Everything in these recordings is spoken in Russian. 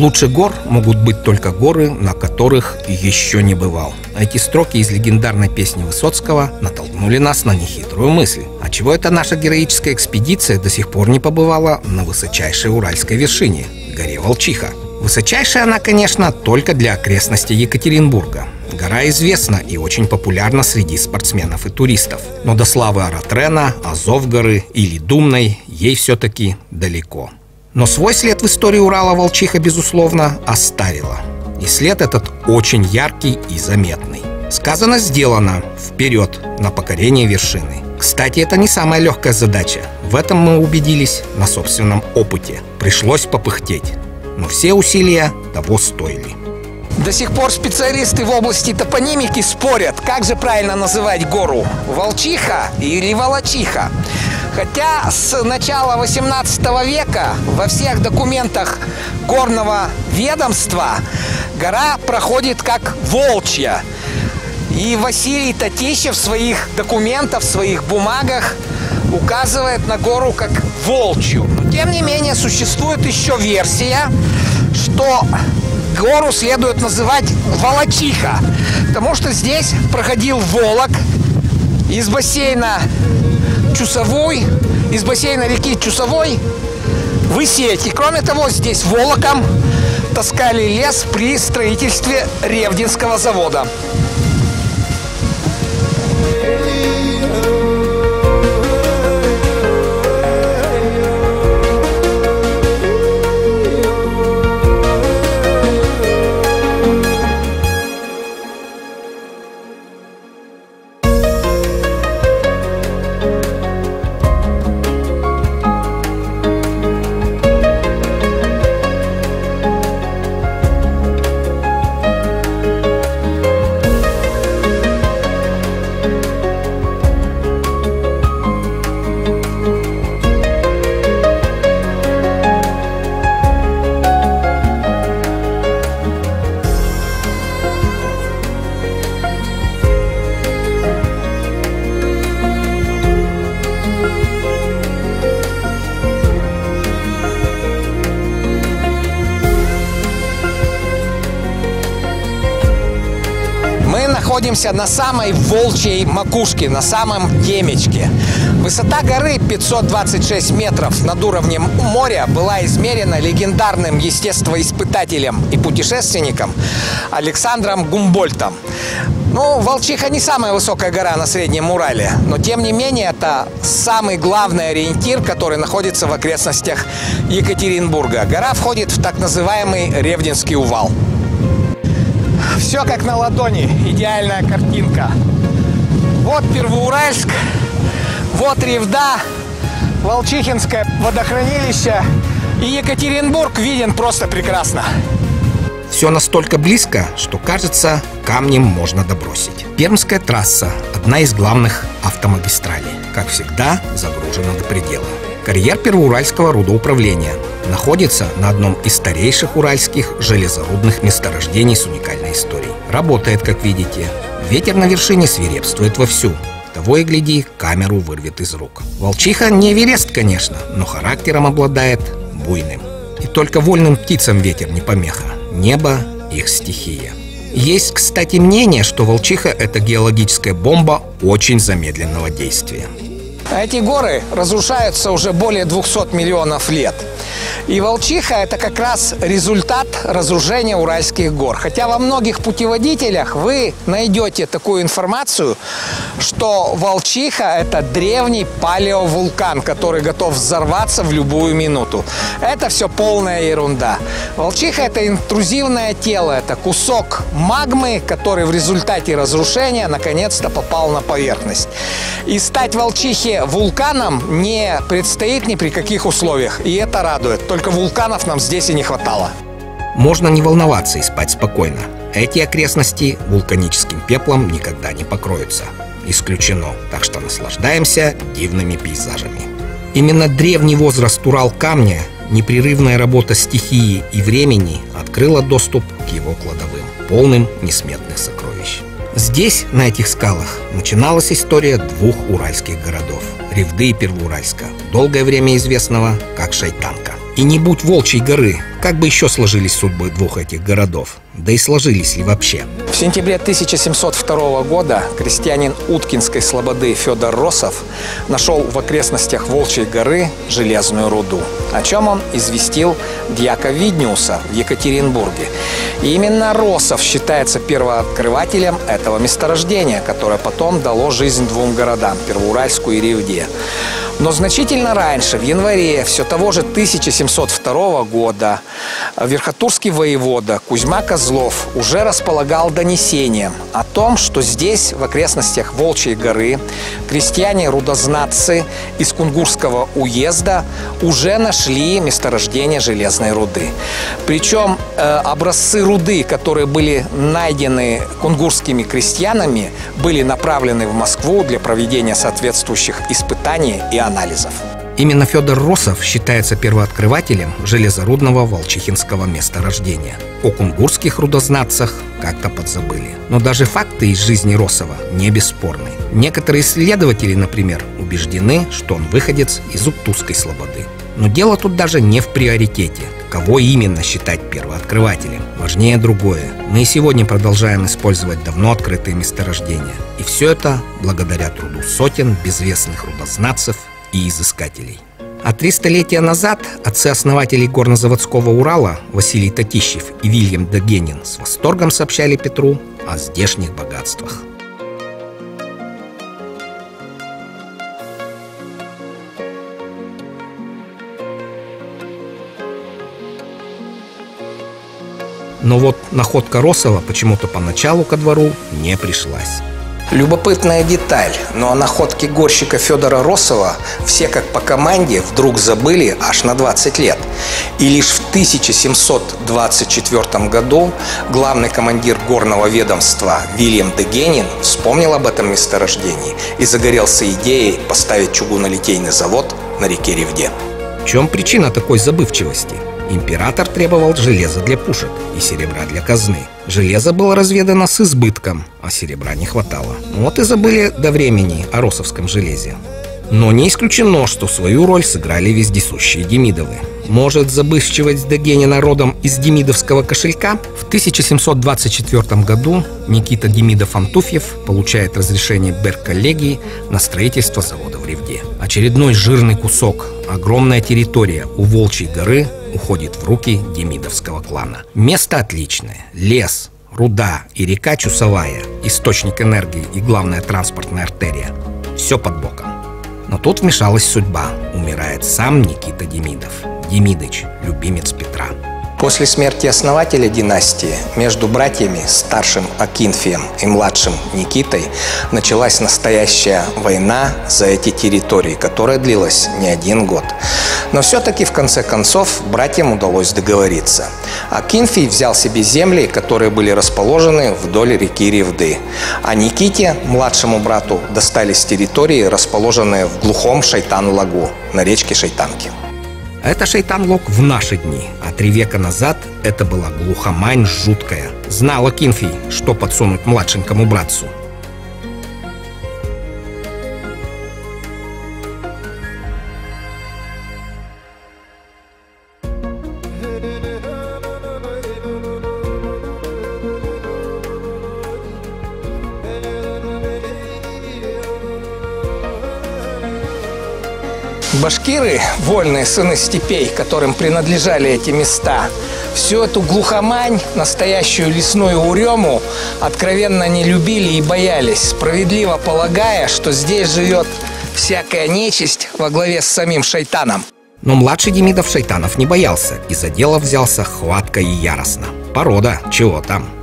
Лучше гор могут быть только горы, на которых еще не бывал. Эти строки из легендарной песни Высоцкого натолкнули нас на нехитрую мысль. А чего это наша героическая экспедиция до сих пор не побывала на высочайшей уральской вершине – горе Волчиха? Высочайшая она, конечно, только для окрестностей Екатеринбурга. Гора известна и очень популярна среди спортсменов и туристов. Но до славы Аратрена, Азов горы или Думной ей все-таки далеко. Но свой след в истории Урала Волчиха, безусловно, оставила. И след этот очень яркий и заметный. Сказано, сделано. Вперед, на покорение вершины. Кстати, это не самая легкая задача. В этом мы убедились на собственном опыте. Пришлось попыхтеть. Но все усилия того стоили. До сих пор специалисты в области топонимики спорят, как же правильно называть гору – Волчиха или Волочиха. Хотя с начала 18 века во всех документах горного ведомства гора проходит как Волчья. И Василий Татищев в своих документах, в своих бумагах указывает на гору как Волчью. Тем не менее, существует еще версия, что гору следует называть Волочиха, потому что здесь проходил Волок из бассейна Чусовой, из бассейна реки Чусовой в Исеть. И кроме того, здесь Волоком таскали лес при строительстве Ревдинского завода. Находимся на самой волчьей макушке, на самом темечке. Высота горы 526 метров над уровнем моря была измерена легендарным естествоиспытателем и путешественником Александром Гумбольтом. Ну, Волчиха не самая высокая гора на Среднем Урале, но тем не менее это самый главный ориентир, который находится в окрестностях Екатеринбурга. Гора входит в так называемый Ревдинский увал. Все как на ладони. Идеальная картинка. Вот Первоуральск, вот Ревда, Волчихинское водохранилище. И Екатеринбург виден просто прекрасно. Все настолько близко, что кажется, камнем можно добросить. Пермская трасса – одна из главных автомагистралей. Как всегда, загружена до предела. Карьер Первоуральского рудоуправления находится на одном из старейших уральских железорудных месторождений с уникальной историей. Работает, как видите. Ветер на вершине свирепствует вовсю. Того и гляди, камеру вырвет из рук. Волчиха не Эверест, конечно, но характером обладает буйным. И только вольным птицам ветер не помеха. Небо – их стихия. Есть, кстати, мнение, что Волчиха – это геологическая бомба очень замедленного действия. Эти горы разрушаются уже более 200 миллионов лет. И Волчиха – это как раз результат разрушения Уральских гор. Хотя во многих путеводителях вы найдете такую информацию, что Волчиха – это древний палеовулкан, который готов взорваться в любую минуту. Это все полная ерунда. Волчиха – это интрузивное тело, это кусок магмы, который в результате разрушения наконец-то попал на поверхность. И стать Волчихе вулканом не предстоит ни при каких условиях, и это радует. Только вулканов нам здесь и не хватало. Можно не волноваться и спать спокойно. Эти окрестности вулканическим пеплом никогда не покроются. Исключено. Так что наслаждаемся дивными пейзажами. Именно древний возраст Урал камня, непрерывная работа стихии и времени открыла доступ к его кладовым, полным несметных сокровищ. Здесь, на этих скалах, начиналась история двух уральских городов – Ревды и Первоуральска, долгое время известного как Шайтанка. И не будь Волчьей горы, как бы еще сложились судьбы двух этих городов? Да и сложились ли вообще? В сентябре 1702 года крестьянин Уткинской слободы Федор Росов нашел в окрестностях Волчьей горы железную руду, о чем он известил дьяка Видниуса в Екатеринбурге. И именно Росов считается первооткрывателем этого месторождения, которое потом дало жизнь двум городам – Первоуральску и Ревде. Но значительно раньше, в январе все того же 1702 года, Верхотурский воевода Кузьма Козлов уже располагал донесением о том, что здесь, в окрестностях Волчьей горы, крестьяне-рудознатцы из Кунгурского уезда уже нашли месторождение железной руды. Причем э, образцы руды, которые были найдены кунгурскими крестьянами, были направлены в Москву для проведения соответствующих испытаний и анализов. Именно Федор Росов считается первооткрывателем железорудного волчихинского месторождения. О кунгурских рудознатцах как-то подзабыли. Но даже факты из жизни Росова не бесспорны. Некоторые исследователи, например, убеждены, что он выходец из Уктузской слободы. Но дело тут даже не в приоритете. Кого именно считать первооткрывателем? Важнее другое. Мы и сегодня продолжаем использовать давно открытые месторождения. И все это благодаря труду сотен безвестных рудознатцев и изыскателей. А три столетия назад отцы-основатели горнозаводского Урала Василий Татищев и Вильям Дагенин с восторгом сообщали Петру о здешних богатствах. Но вот находка Росова почему-то поначалу ко двору не пришлась. Любопытная деталь, но о находке горщика Федора Росова все как по команде вдруг забыли аж на 20 лет. И лишь в 1724 году главный командир горного ведомства Вильям Дегенин вспомнил об этом месторождении и загорелся идеей поставить чугунолитейный завод на реке Ревде. В чем причина такой забывчивости? Император требовал железа для пушек и серебра для казны. Железо было разведано с избытком, а серебра не хватало. Вот и забыли до времени о росовском железе. Но не исключено, что свою роль сыграли вездесущие Демидовы. Может, забывчивость Дегене народом из демидовского кошелька? В 1724 году Никита Демидов-Антуфьев получает разрешение Берколлегии на строительство завода в Ревде. Очередной жирный кусок, огромная территория у Волчьей горы уходит в руки демидовского клана. Место отличное. Лес, руда и река Чусовая, источник энергии и главная транспортная артерия. Все под боком. Но тут вмешалась судьба. Умирает сам Никита Демидов. Демидыч, любимец Петра. После смерти основателя династии между братьями, старшим Акинфием и младшим Никитой, началась настоящая война за эти территории, которая длилась не один год. Но все-таки в конце концов братьям удалось договориться. Акинфий взял себе земли, которые были расположены вдоль реки Ревды, а Никите, младшему брату, достались территории, расположенные в глухом Шайтан-Лагу на речке Шайтанки. Это шайтан-лог в наши дни, а три века назад это была глухомань жуткая. Знала Кинфий, что подсунуть младшенькому братцу. Башкиры, вольные сыны степей, которым принадлежали эти места, всю эту глухомань, настоящую лесную урему, откровенно не любили и боялись, справедливо полагая, что здесь живет всякая нечисть во главе с самим шайтаном. Но младший Демидов шайтанов не боялся и за дело взялся хватко и яростно. Порода, чего там.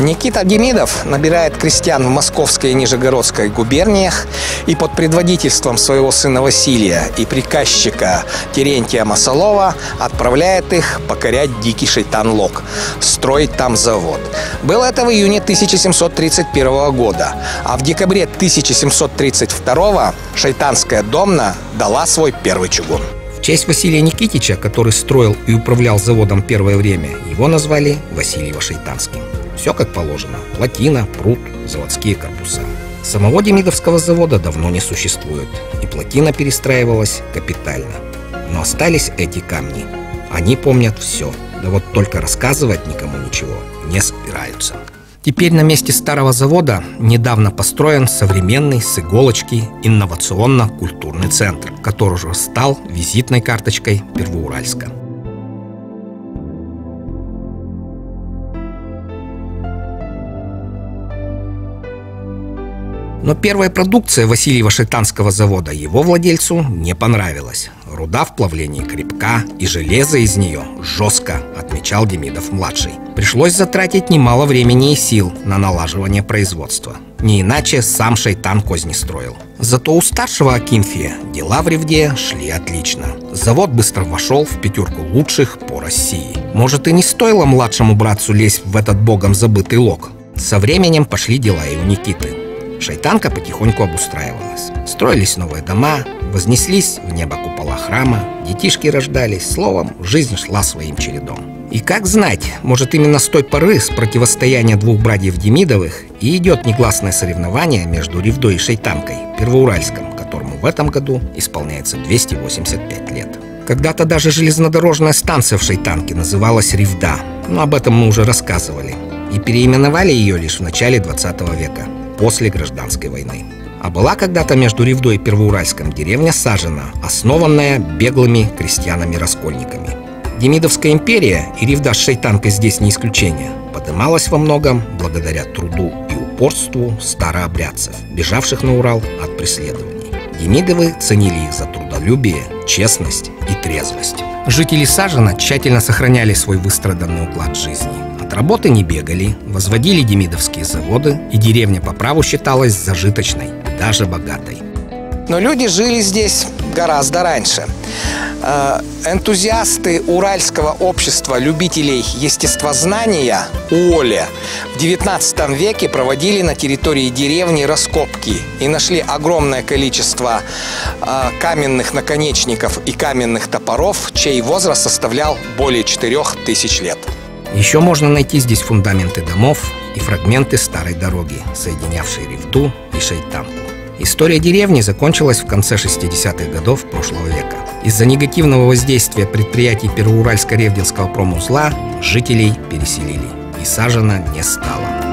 Никита Демидов набирает крестьян в Московской и Нижегородской губерниях и под предводительством своего сына Василия и приказчика Терентия Масолова отправляет их покорять дикий шайтан-лог, строить там завод. Было это в июне 1731 года, а в декабре 1732 шайтанская домна дала свой первый чугун. В честь Василия Никитича, который строил и управлял заводом первое время, его назвали Василий Шайтанским. Все как положено. Плотина, пруд, заводские корпуса. Самого Демидовского завода давно не существует, и плотина перестраивалась капитально. Но остались эти камни. Они помнят все. Да вот только рассказывать никому ничего не собираются. Теперь на месте старого завода недавно построен современный с иголочки инновационно-культурный центр, который уже стал визитной карточкой Первоуральска. Но первая продукция Васильева шайтанского завода его владельцу не понравилась. Руда в плавлении крепка, и железо из нее жестко, отмечал Демидов-младший. Пришлось затратить немало времени и сил на налаживание производства. Не иначе сам шайтан козни строил. Зато у старшего Акинфия дела в Ревде шли отлично. Завод быстро вошел в пятерку лучших по России. Может и не стоило младшему братцу лезть в этот богом забытый лог. Со временем пошли дела и у Никиты. Шайтанка потихоньку обустраивалась. Строились новые дома, вознеслись в небо купола храма, детишки рождались, словом, жизнь шла своим чередом. И как знать, может именно с той поры, с противостояния двух братьев Демидовых, и идет негласное соревнование между Ревдой и Шайтанкой, Первоуральском, которому в этом году исполняется 285 лет. Когда-то даже железнодорожная станция в Шайтанке называлась Ревда, но об этом мы уже рассказывали. И переименовали ее лишь в начале 20 века – после гражданской войны. А была когда-то между Ревдой и Первоуральском деревня Сажина, основанная беглыми крестьянами-раскольниками. Демидовская империя и Ревда с Шейтанкой здесь не исключение. Подымалась во многом благодаря труду и упорству старообрядцев, бежавших на Урал от преследований. Демидовы ценили их за трудолюбие, честность и трезвость. Жители Сажина тщательно сохраняли свой выстраданный уклад жизни. От работы не бегали, возводили демидовские заводы, и деревня по праву считалась зажиточной, даже богатой. Но люди жили здесь гораздо раньше. Э, энтузиасты Уральского общества любителей естествознания УОЛЕ в XIX веке проводили на территории деревни раскопки и нашли огромное количество э, каменных наконечников и каменных топоров, чей возраст составлял более 4000 лет. Еще можно найти здесь фундаменты домов и фрагменты старой дороги, соединявшей Ревду и Шейтанку. История деревни закончилась в конце 60-х годов прошлого века. Из-за негативного воздействия предприятий Первоуральско-Ревдинского промузла жителей переселили, и сажена не стало.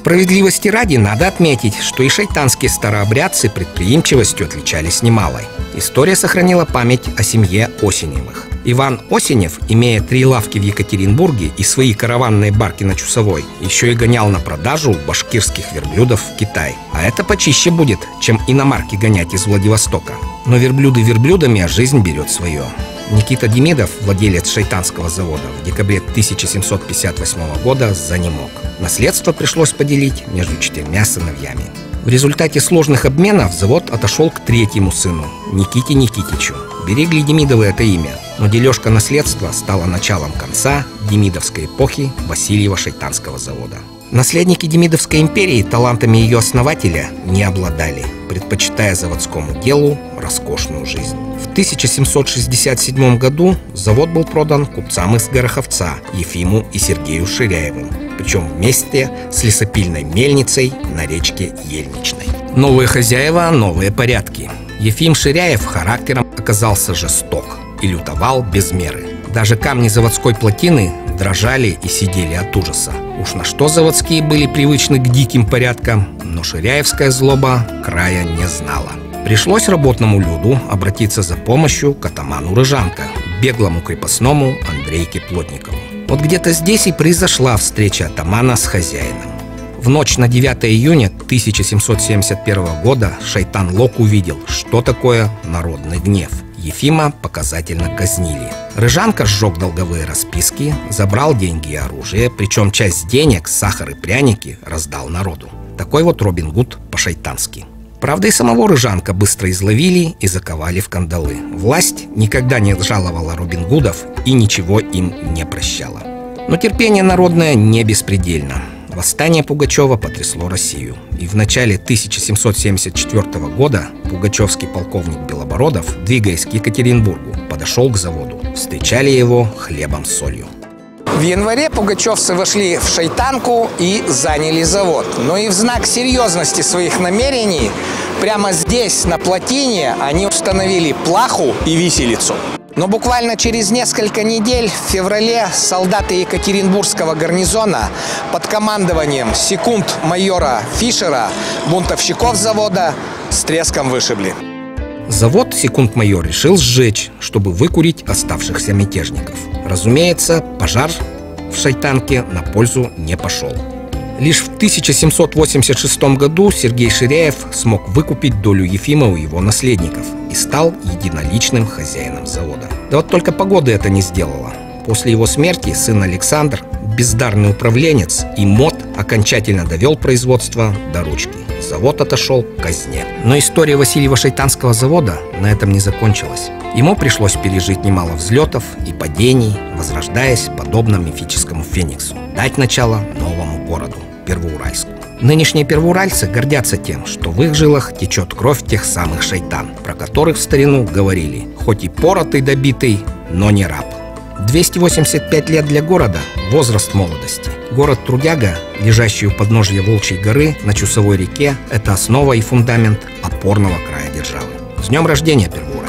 Справедливости ради надо отметить, что и шайтанские старообрядцы предприимчивостью отличались немалой. История сохранила память о семье Осеневых. Иван Осенев, имея три лавки в Екатеринбурге и свои караванные барки на Чусовой, еще и гонял на продажу башкирских верблюдов в Китай. А это почище будет, чем иномарки гонять из Владивостока. Но верблюды верблюдами, а жизнь берет свое. Никита Демидов, владелец шайтанского завода, в декабре 1758 года занемог. Наследство пришлось поделить между четырьмя сыновьями. В результате сложных обменов завод отошел к третьему сыну, Никите Никитичу. Берегли Демидовы это имя, но дележка наследства стала началом конца Демидовской эпохи Васильева шайтанского завода. Наследники Демидовской империи талантами ее основателя не обладали, предпочитая заводскому делу роскошную жизнь. В 1767 году завод был продан купцам из Гороховца Ефиму и Сергею Ширяевым, причем вместе с лесопильной мельницей на речке Ельничной. Новые хозяева, новые порядки. Ефим Ширяев характером оказался жесток и лютовал без меры. Даже камни заводской плотины дрожали и сидели от ужаса. Уж на что заводские были привычны к диким порядкам, но ширяевская злоба края не знала. Пришлось работному люду обратиться за помощью к атаману Рыжанка, беглому крепостному Андрейке Плотникову. Вот где-то здесь и произошла встреча атамана с хозяином. В ночь на 9 июня 1771 года Шайтан Лок увидел, что такое народный гнев. Ефима показательно казнили. Рыжанка сжег долговые расписки, забрал деньги и оружие, причем часть денег, сахар и пряники раздал народу. Такой вот Робин Гуд по-шайтански. Правда, и самого Рыжанка быстро изловили и заковали в кандалы. Власть никогда не жаловала Робин Гудов и ничего им не прощала. Но терпение народное не беспредельно. Восстание Пугачева потрясло Россию. И в начале 1774 года пугачевский полковник Белобородов, двигаясь к Екатеринбургу, подошел к заводу. Встречали его хлебом с солью. В январе пугачевцы вошли в Шайтанку и заняли завод. Но и в знак серьезности своих намерений прямо здесь, на плотине, они установили плаху и виселицу. Но буквально через несколько недель в феврале солдаты Екатеринбургского гарнизона под командованием секунд майора Фишера бунтовщиков завода с треском вышибли. Завод секунд-майор решил сжечь, чтобы выкурить оставшихся мятежников. Разумеется, пожар в Шайтанке на пользу не пошел. Лишь в 1786 году Сергей Ширяев смог выкупить долю Ефима у его наследников и стал единоличным хозяином завода. Да вот только погода это не сделала. После его смерти сын Александр, бездарный управленец и мод окончательно довел производство до ручки. Завод отошел к казне. Но история Васильева шайтанского завода на этом не закончилась. Ему пришлось пережить немало взлетов и падений, возрождаясь подобно мифическому фениксу, дать начало новому городу. Первоуральску. Нынешние первоуральцы гордятся тем, что в их жилах течет кровь тех самых шайтан, про которых в старину говорили, хоть и поротый добитый, но не раб. 285 лет для города – возраст молодости. Город Трудяга, лежащий у подножья Волчьей горы на Чусовой реке, это основа и фундамент опорного края державы. С днем рождения, Первоуральцы!